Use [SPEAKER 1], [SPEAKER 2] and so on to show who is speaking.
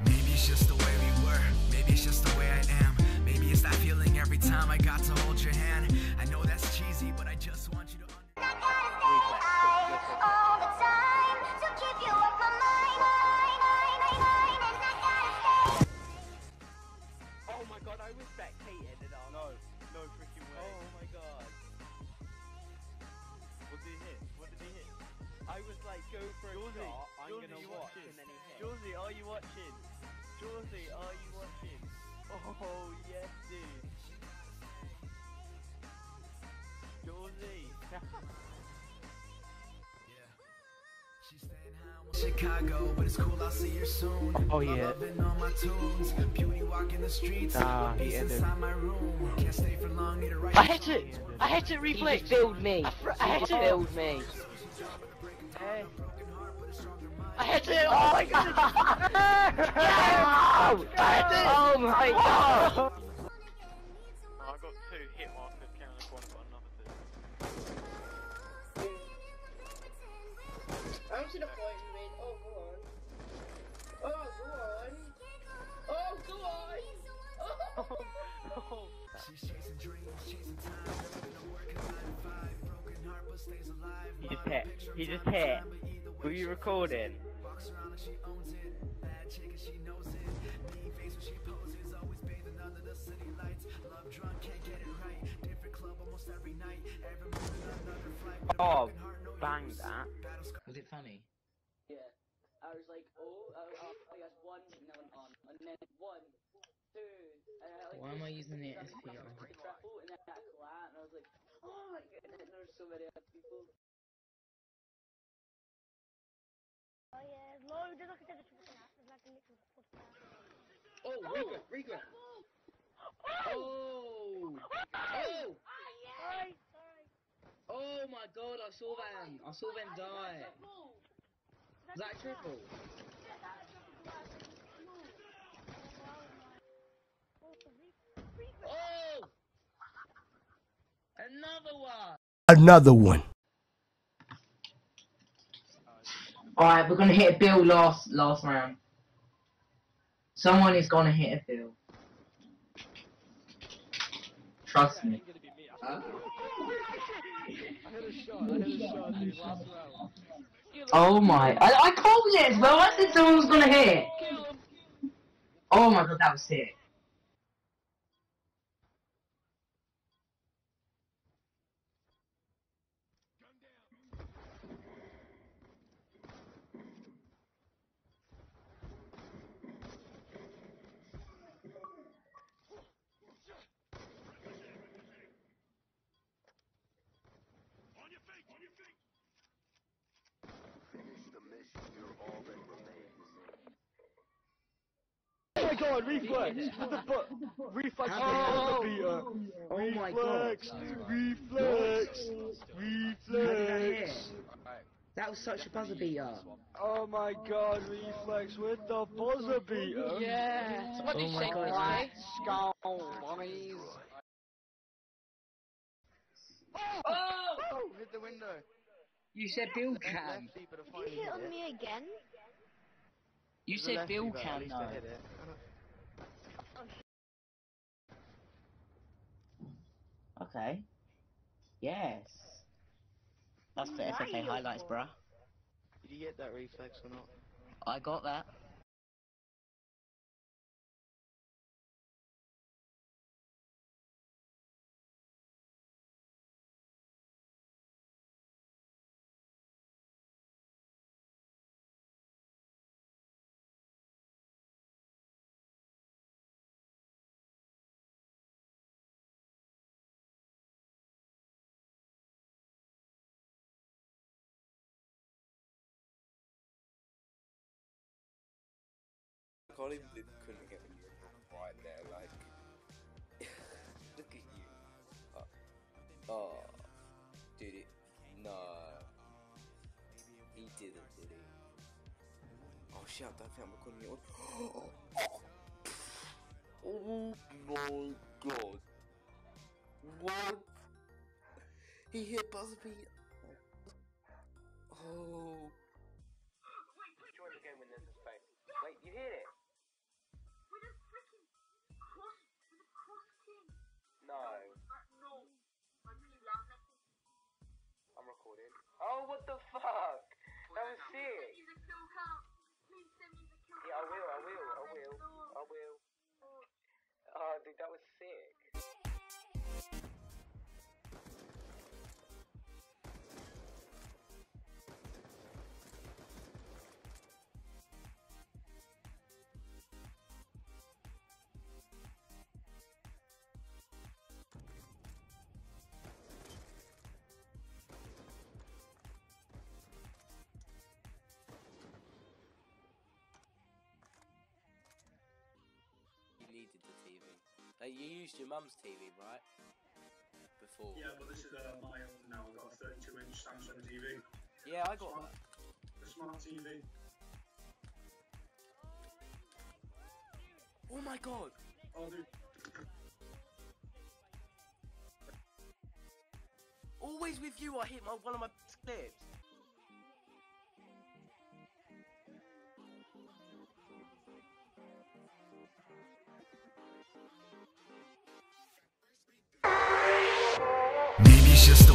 [SPEAKER 1] Maybe it's just the way we were. Maybe it's just the way I am. Maybe it's that feeling every time I got to hold your hand. I know that's cheesy, but I just want you to. Under-
[SPEAKER 2] all the time to keep you off my mind, mind, mind, mind, mind, and I gotta stay.
[SPEAKER 3] Oh my god, I was spectating it on.
[SPEAKER 4] No, no freaking way.
[SPEAKER 3] Oh my god.
[SPEAKER 4] What did he hit? What did he hit?
[SPEAKER 3] I was like, go for a shot, I'm
[SPEAKER 4] Josie,
[SPEAKER 3] gonna watch, and then he hit.
[SPEAKER 4] Josie, are you watching? Josie, are you watching? Oh yes, dude. Josie.
[SPEAKER 1] She's staying high in Chicago, but it's cool. I'll see you soon.
[SPEAKER 5] Oh, yeah.
[SPEAKER 1] Loving all my tunes. Beauty walking the streets.
[SPEAKER 5] Ah, he ended.
[SPEAKER 1] inside my room. Can't stay for long. Need a right.
[SPEAKER 5] I hit it! I hit it,
[SPEAKER 6] He
[SPEAKER 5] reflex!
[SPEAKER 6] just me.
[SPEAKER 5] I I hit it.
[SPEAKER 6] billed me.
[SPEAKER 5] I hit it! Oh my god!
[SPEAKER 6] Oh,
[SPEAKER 5] I hit it!
[SPEAKER 6] oh my god!
[SPEAKER 4] Oh, I got two hit markers. Can I one got another two?
[SPEAKER 7] I'm to the point, man. Oh, go on. Oh, go on. Oh, go on. Oh.
[SPEAKER 1] She's chasing dreams, chasing time. Living working nine to five. Broken heart, but stays alive.
[SPEAKER 3] He just hit. He just hit.
[SPEAKER 1] But either way
[SPEAKER 3] Were you recording?
[SPEAKER 1] Walks around like she owns it. Bad chick and she knows it. Mean face when she poses. Always bathing under the city lights. Love drunk, can't get it right. Different club almost every night. Every morning another flight. With
[SPEAKER 3] Oh,
[SPEAKER 1] heart, no
[SPEAKER 3] bang
[SPEAKER 1] use.
[SPEAKER 3] that.
[SPEAKER 1] Battle
[SPEAKER 8] Was it funny?
[SPEAKER 7] Yeah. I was like, oh, oh, oh, I guess one, and then on, and then one, two, and I like.
[SPEAKER 8] Why am I using the SPR?
[SPEAKER 7] And then that clat, and I was like, oh my goodness, there's so many other people.
[SPEAKER 2] Oh yeah, loads of look at the triple snap. There's like a little foot
[SPEAKER 7] Oh, regret, regret. Oh! Oh!
[SPEAKER 2] Sorry, sorry.
[SPEAKER 7] Oh my god, I saw them. I saw them die. Was that a triple? Oh! Another one!
[SPEAKER 9] Another one.
[SPEAKER 6] Alright, we're gonna hit bill last last round. Someone is gonna hit a field. Trust me.
[SPEAKER 4] Me.
[SPEAKER 7] Huh?
[SPEAKER 4] I hit a shot. I hit a shot, dude. Last round.
[SPEAKER 6] Oh my! I, I called it as well. I said someone was gonna hit. Oh my god, that was sick.
[SPEAKER 4] Oh my reflex! With the butt! Reflex with
[SPEAKER 7] Oh.
[SPEAKER 4] the beater!
[SPEAKER 7] Oh my god.
[SPEAKER 4] Reflex! Reflex! Reflex!
[SPEAKER 7] That was such a buzzer beater.
[SPEAKER 4] Oh my god, reflex with the buzzer beater!
[SPEAKER 3] Yeah.
[SPEAKER 7] Oh my god.
[SPEAKER 4] Skull, mummies!
[SPEAKER 7] Oh! oh!
[SPEAKER 4] Hit the window!
[SPEAKER 7] You said Bill Cam.
[SPEAKER 2] Did you hit on me again?
[SPEAKER 6] You said Bill can though. Okay. Yes. That's the FFA highlights, bruh.
[SPEAKER 4] Did you get that reflex or not?
[SPEAKER 6] I got that.
[SPEAKER 10] Even believe you couldn't get me right there, like. look at you. Uh, oh, did it? No. He didn't, did he? Oh shit, I don't think I'm recording it on. oh my god. What? He hit buzzer beat. Oh.
[SPEAKER 8] Oh, what the fuck? That was sick. Yeah, I will, I will, I will, I will. Oh, dude, that was sick.
[SPEAKER 10] Needed the TV. Uh, you used your mum's TV, right? Before.
[SPEAKER 9] Yeah, but this is uh, my own now. I've got a 32 inch Samsung TV.
[SPEAKER 10] Yeah, I got
[SPEAKER 9] Smart,
[SPEAKER 10] that.
[SPEAKER 9] a smart TV.
[SPEAKER 10] Oh my god!
[SPEAKER 9] Oh, dude.
[SPEAKER 10] Always with you, I hit my one of my clips.
[SPEAKER 1] Just